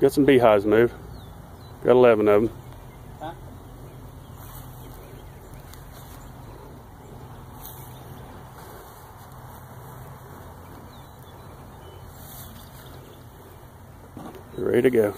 Got some beehives moved. Got 11 of them. Ready to go.